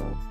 you.